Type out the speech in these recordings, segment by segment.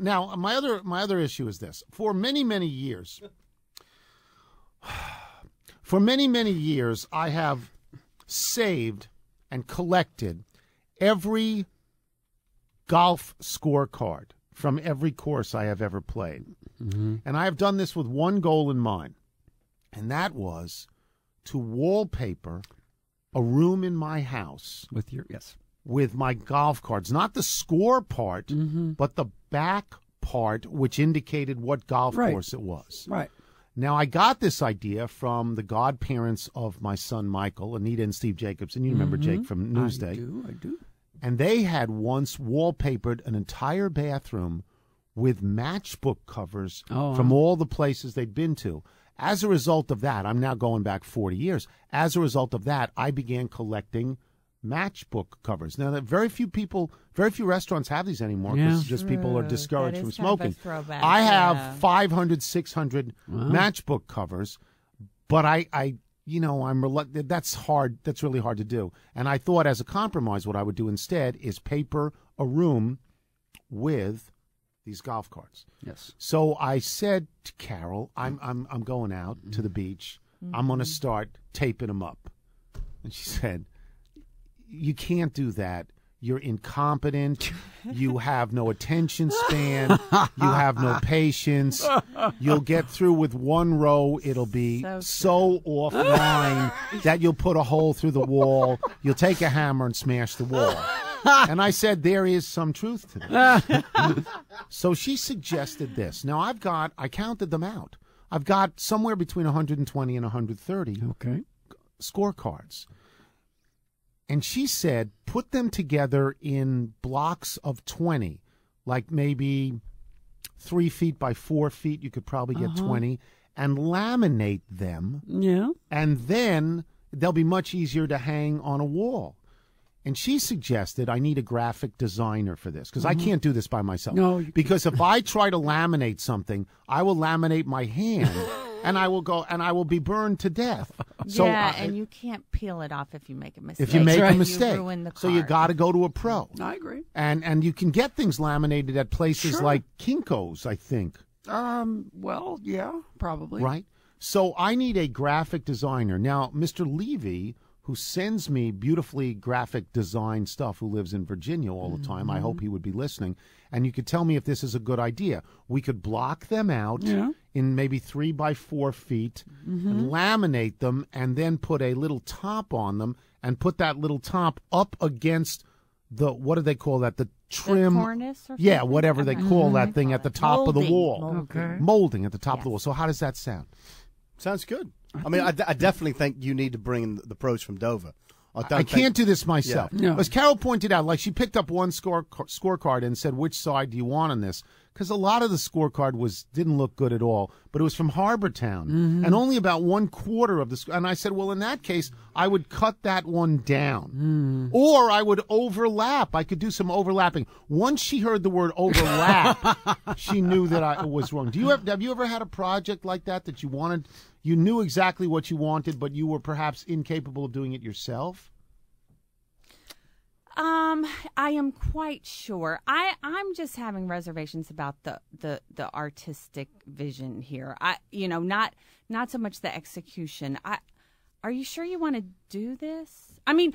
Now, my other my other issue is this: for many many years, for many many years, I have saved and collected every golf scorecard from every course I have ever played, mm-hmm. and I have done this with one goal in mind, and that was to wallpaper a room in my house With your yes. With my golf cards, not the score part, Mm-hmm. but the back part, which indicated what golf Right. course it was. Right. Now, I got this idea from the godparents of my son Michael, Anita and Steve Jacobs, and You remember Jake from Newsday. I do. I do. And they had once wallpapered an entire bathroom with matchbook covers Oh, from all the places they'd been to. As a result of that, I'm now going back 40 years. As a result of that, I began collecting matchbook covers. Now, there- very few people, very few restaurants have these anymore because Yeah. just people are discouraged from is kind of a smoking. I have yeah. 500, 600 matchbook covers, but I, I, you know, I'm reluctant. That's hard. That's really hard to do. And I thought, as a compromise, what I would do instead is paper a room with these golf carts. Yes. So I said to Carol, "I'm I'm I'm going out to the mm-hmm. beach. I'm going to mm-hmm. start taping them up." And she said, "You can't do that. You're incompetent. You have no attention span. You have no patience. You'll get through with one row. It'll be So so, offline that you'll put a hole through the wall. You'll take a hammer and smash the wall." And I said, "There is some truth to that." So she suggested this. Now I've got, I counted them out. I've got somewhere between 120 and 130 Okay. scorecards. And she said, put them together in blocks of 20, like maybe three feet by four feet. You could probably get uh-huh. 20, and laminate them. Yeah. And then they'll be much easier to hang on a wall. And she suggested I need a graphic designer for this because I uh-huh. can't do this by myself. No, because if I try to laminate something, I will laminate my hand, and I will go and I will be burned to death. So yeah, I- and you can't peel it off if you make a mistake. if you make right. a mistake, you ruin the so you got to go to a pro, I agree. and and you can get things laminated at places Sure. like Kinkos, I think. Um. Well, yeah, probably. right? So I need a graphic designer. Now, Mr. Levy, who sends me beautifully graphic design stuff, who lives in Virginia all the time, I hope he would be listening. And you could tell me if this is a good idea. We could block them out Yeah. In maybe three by four feet and laminate them and then put a little top on them and put that little top up against the, what do they call that? The trim. cornice or yeah, something? whatever they Okay. call Mhm. that thing at the top of the wall molding. Okay. molding at the top of the wall. So how does that sound? Sounds good. I mean, I, d- I definitely think you need to bring the pros from Dover. I, I think- can't do this myself. Yeah. No. As Carol pointed out, like she picked up one score scorecard and said, "Which side do you want on this?" Because a lot of the scorecard was didn't look good at all, but it was from Harbour Town, Mm-hmm. and only about one quarter of the. sc- And I said, "Well, in that case, I would cut that one down, Mm. or I would overlap. I could do some overlapping." Once she heard the word overlap, she knew that I was wrong. Do you have have you ever had a project like that that you wanted? You knew exactly what you wanted, but you were perhaps incapable of doing it yourself. Um, I am quite sure. I I'm just having reservations about the the the artistic vision here. I you know not not so much the execution. I are you sure you want to do this? I mean,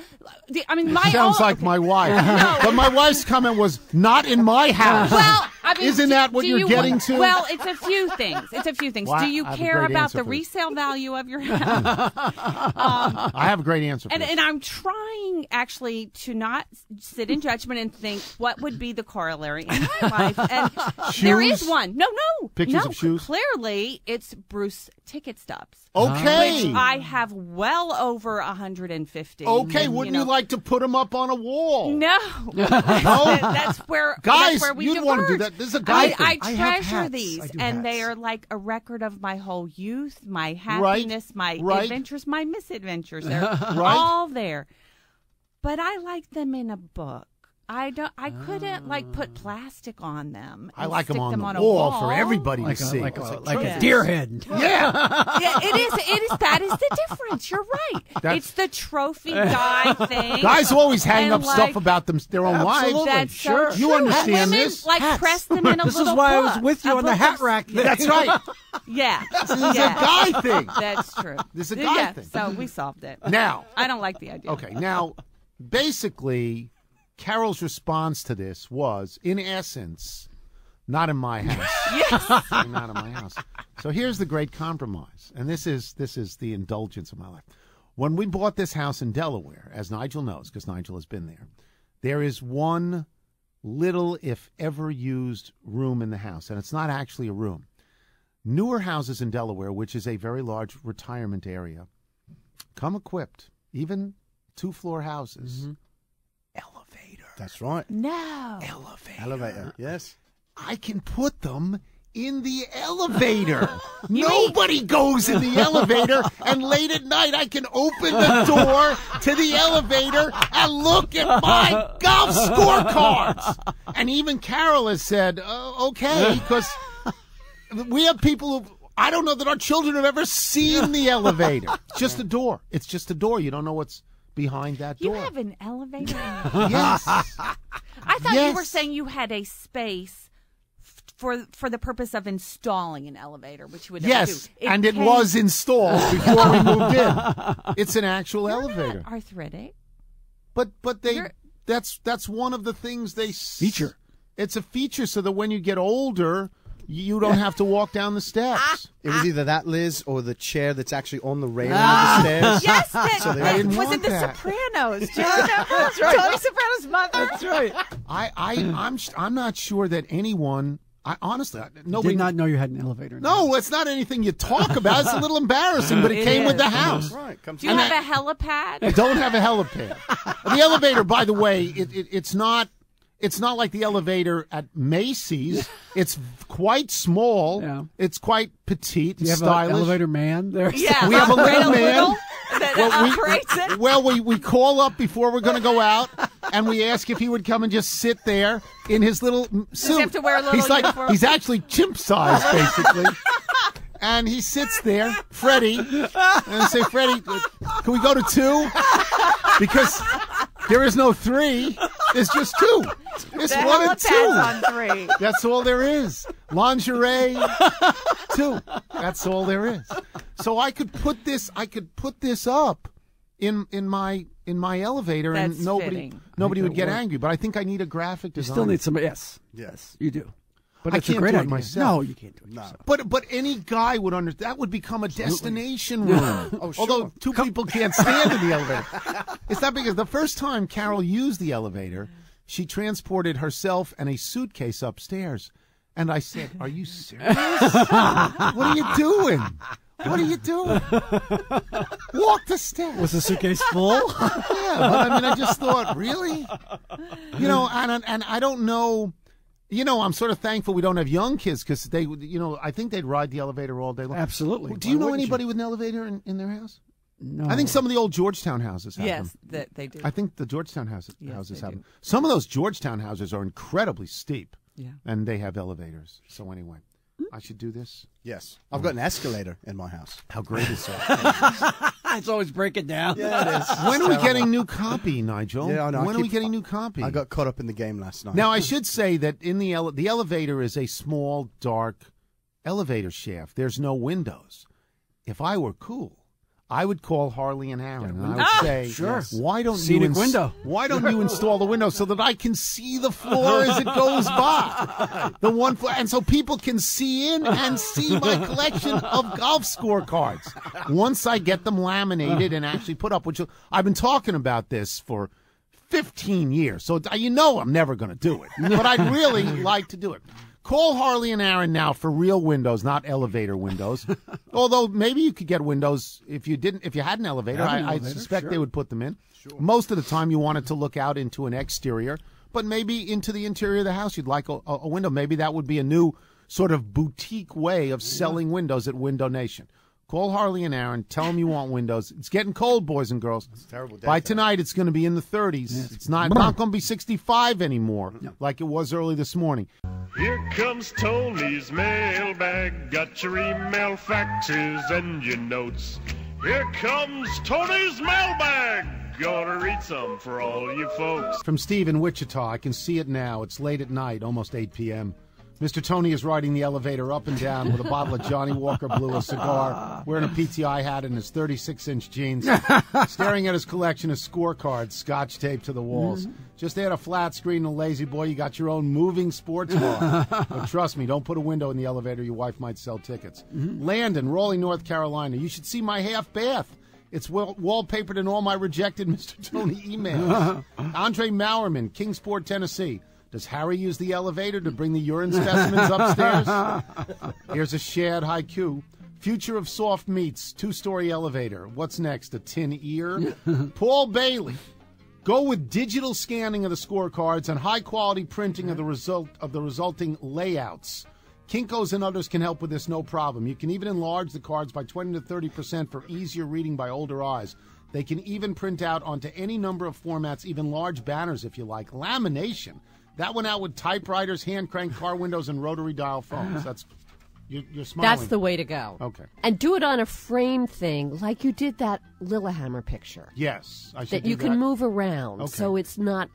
the, I mean, my Sounds own- like okay. my wife. No. But my wife's comment was not in my house. Well, I mean, Isn't do- that what you're you getting to? Well, it's a few things. It's a few things. Well, do you I have a care about the resale value of your house? Um, I have a great answer for And, and I'm trying actually to not sit in judgment and think what would be the corollary in my life. And there is one. No, no. Pictures no, of shoes? Clearly, it's Bruce ticket stubs. okay. Which I have well over 150. okay, And, wouldn't know- you like to put them up on a wall? No. No? that's where Guys, that's where we you'd wanna do that. This is a guy I, thing. I I treasure hats. these, I do and they are like a record of my whole youth, my happiness, my right. adventures, my misadventures. They're all there. But I like them in a book. I don't. I couldn't like put ah. plastic on them. I and like them stick on them the on a wall, wall for everybody Like to a, see. like a, It's like Yeah. a deer head. yeah. Yeah, it is. It is. That is the difference. You're right. That's- it's the trophy guy thing. Guys always hang And, up like, stuff about them, their own wives. Absolutely. That's Sure. so You true. understand women, this? Like Hats. press them in a This is little why I was book, with you a on the book hat of- rack. thing. That's right. Yeah, This is yeah. a guy thing. That's true. This is a guy yeah, thing. So we solved it. Now, I don't like the idea. okay, now, basically, Carol's response to this was, in essence, not in my house. Yes. not in my house. So here's the great compromise, and this is this is the indulgence of my life. When we bought this house in Delaware, as Nigel knows, because Nigel has been there, there is one little, if ever used, room in the house, and it's not actually a room. Newer houses in Delaware, which is a very large retirement area, come equipped, even two floor houses. Elevator. That's right. No. Elevator. Elevator. Yes. I can put them in the elevator. You Nobody goes in the elevator, and late at night I can open the door to the elevator and look at my golf scorecards. And even Carol has said, uh, okay, because we have people who. I don't know that our children have ever seen the elevator. It's just a door. It's just a door. You don't know what's behind that door. You have an elevator. in yes. I thought you were saying you had a space for for the purpose of installing an elevator, which you would never Yes, do. and it came- was installed before we moved in. It's an actual You're not elevator. arthritic. But but they You're- that's that's one of the things they s- Feature. It's a feature so that when you get older, you don't have to walk down the steps. It was either that, Liz, or the chair that's actually on the railing of the ah. stairs. Yes, that, So they- that I didn't was want in The that. Sopranos. Do you remember Tony Soprano's mother? That's right. I I I'm sh- I'm not sure that anyone. I honestly I- nobody. Did not know you had an elevator. no, house. it's not anything you talk about. It's a little embarrassing, but it, It came with the is. house. Right. Comes Do you have a helipad? I don't have a helipad. the elevator, by the way, it, it, it's not. It's not like the elevator at Macy's. It's quite small. Yeah. It's quite petite, you have stylish. an elevator man there? Yeah, We have a little man. that Well, we- operates it. Well, we, we call up before we're going to go out, and we ask if he would come and just sit there in his little suit. have to wear a little he's like uniform? he's actually chimp sized, basically. and he sits there, Freddie, and I say, Freddie, can we go to two? Because there is no three. There's just two. It's The one and two. on three. That's all there is. Lingerie, two. That's all there is. So I could put this. I could put this up in in my in my elevator, That's and nobody fitting. nobody would get that'll work. angry. But I think I need a graphic You still need somebody. Yes. Yes. You do. But I can't a great do it idea. myself. No, you can't do it yourself. But but any guy would under that would become a destination room. Oh, sure. Although two people can't stand in the elevator. It's not because the first time Carol used the elevator, she transported herself and a suitcase upstairs. And I said, "Are you serious? what are you doing? What are you doing? Walk the steps." Was the suitcase full? Yeah, but I mean, I just thought, really, you know, and and I don't know. You know, I'm sort of thankful we don't have young kids because they, you know, I think they'd ride the elevator all day long. Absolutely. Do you Why know wouldn't you? anybody with an elevator in, in their house? No. I think some of the old Georgetown houses have Yes, them. that they do. I think the Georgetown houses, Yes, houses have do. them. Some of those Georgetown houses are incredibly steep, Yeah. and they have elevators. So anyway, I should do this. Yes. I've got an escalator in my house. How great is that? it's always breaking down. Yeah, it is. when are we getting new copy, Nigel? Yeah, I know. I When are we getting new copy? I got caught up in the game last night. Now I should say that in the ele- the elevator is a small, dark elevator shaft. There's no windows. If I were cool, I would call Harley and Aaron and I would ah, say, Sure. why don't Scenic you window. Why don't you install the window so that I can see the floor as it goes by, the one floor, and so people can see in and see my collection of golf scorecards once I get them laminated and actually put up. Which I've been talking about this for 15 years. So you know I'm never going to do it. But I'd really like to do it. Call Harley and Aaron now for real windows, not elevator windows. Although maybe you could get windows if you didn't if you had an elevator. Have an I, I suspect sure. they would put them in. Most of the time you wanted to look out into an exterior, but maybe into the interior of the house you'd like a, a window. Maybe that would be a new sort of boutique way of selling windows at Window Nation. Call Harley and Aaron. Tell them you want windows. It's getting cold, boys and girls. It's terrible day By tonight, it's going to be in the 30s. It's not not going to be 65 anymore, like it was early this morning. Here comes Tony's mailbag. Got your email faxes and your notes. Here comes Tony's mailbag. Gonna read some for all you folks. From Steve in Wichita, I can see it now. It's late at night, almost 8 p.m. Mr. Tony is riding the elevator up and down with a bottle of Johnnie Walker Blue, a cigar, wearing a PTI hat and his 36 inch jeans, staring at his collection of scorecards, scotch taped to the walls. Mm-hmm. Just add a flat screen and a La-Z-Boy, you got your own moving sports bar. but trust me, don't put a window in the elevator, your wife might sell tickets. Mm-hmm. Landon, Raleigh, North Carolina, you should see my half bath. It's wall- wallpapered in all my rejected Mr. Tony emails. Andre Mowerman, Kingsport, Tennessee. Does Harry use the elevator to bring the urine specimens upstairs? Here's a shared haiku. Future of soft meats, two story elevator. What's next? A tin ear? Paul Bailey. Go with digital scanning of the scorecards and high quality printing of the result of the resulting layouts. Kinkos and others can help with this no problem. You can even enlarge the cards by 20 to 30 percent for easier reading by older eyes. They can even print out onto any number of formats, even large banners if you like. Lamination. That went out with typewriters, hand crank car windows, and rotary dial phones. Uh-huh. That's you're, you're smiling. That's the way to go. Okay. And do it on a frame thing, like you did that Lillehammer picture Yes, I should that you can move around, Okay. so it's not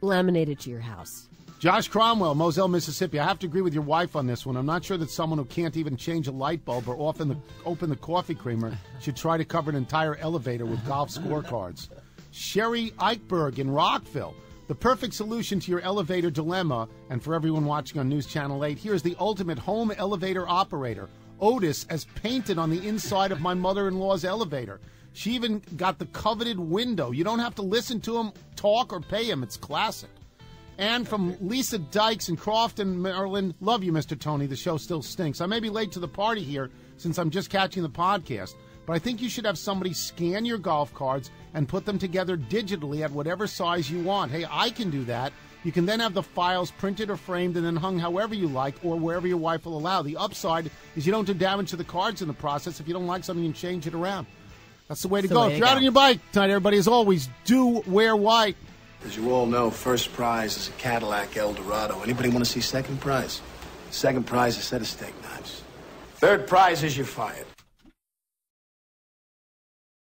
laminated to your house. Josh Cromwell, Moselle, Mississippi. I have to agree with your wife on this one. I'm not sure that someone who can't even change a light bulb or open the, open the coffee creamer should try to cover an entire elevator with golf scorecards. Sherry Eichberg in Rockville. The perfect solution to your elevator dilemma, and for everyone watching on News Channel 8, here's the ultimate home elevator operator. Otis as painted on the inside of my mother in law's elevator. She even got the coveted window. You don't have to listen to him talk or pay him. It's classic. And from Lisa Dykes in Crofton, Maryland. Love you, Mr. Tony. The show still stinks. I may be late to the party here since I'm just catching the podcast, but I think you should have somebody scan your golf cards and put them together digitally at whatever size you want. Hey, I can do that. You can then have the files printed or framed and then hung however you like or wherever your wife will allow. The upside is you don't do damage to the cards in the process. If you don't like something, you can change it around. That's the way to the go. way if you're out on your bike tonight, everybody, as always, do wear white. As you all know, first prize is a Cadillac Eldorado. Anybody want to see second prize? Second prize is a set of steak knives. Third prize is you're fired.